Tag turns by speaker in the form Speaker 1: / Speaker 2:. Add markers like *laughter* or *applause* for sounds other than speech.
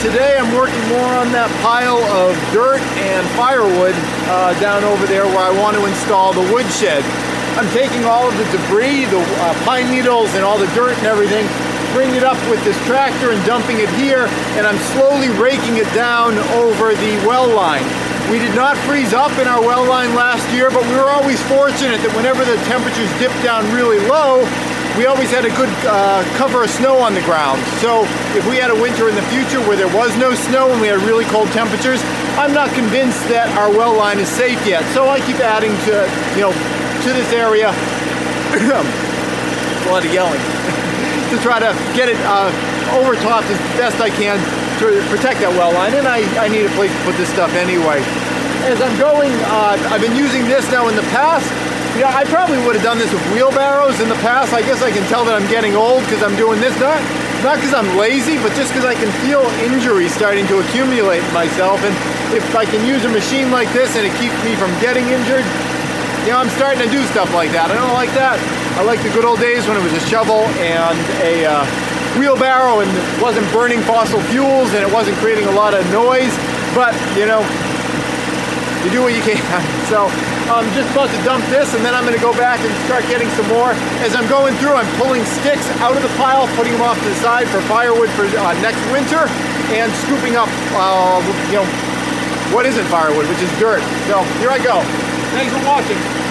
Speaker 1: today I'm working more on that pile of dirt and firewood uh, down over there where I want to install the woodshed. I'm taking all of the debris, the uh, pine needles and all the dirt and everything, bringing it up with this tractor and dumping it here, and I'm slowly raking it down over the well line. We did not freeze up in our well line last year, but we were always fortunate that whenever the temperatures dipped down really low, we always had a good uh, cover of snow on the ground. So if we had a winter in the future where there was no snow and we had really cold temperatures, I'm not convinced that our well line is safe yet. So I keep adding to, you know, to this area. *coughs* a lot of yelling. *laughs* to try to get it uh, as best I can to protect that well line. And I, I need a place to put this stuff anyway. As I'm going, uh, I've been using this now in the past yeah, I probably would have done this with wheelbarrows in the past. I guess I can tell that I'm getting old because I'm doing this. Not not because I'm lazy, but just because I can feel injuries starting to accumulate myself. And if I can use a machine like this and it keeps me from getting injured, you know, I'm starting to do stuff like that. I don't like that. I like the good old days when it was a shovel and a uh, wheelbarrow and it wasn't burning fossil fuels and it wasn't creating a lot of noise. But, you know, you do what you can. *laughs* So I'm just about to dump this and then I'm gonna go back and start getting some more. As I'm going through, I'm pulling sticks out of the pile, putting them off to the side for firewood for uh, next winter and scooping up, uh, you know, what isn't firewood, which is dirt. So here I go. Thanks for watching.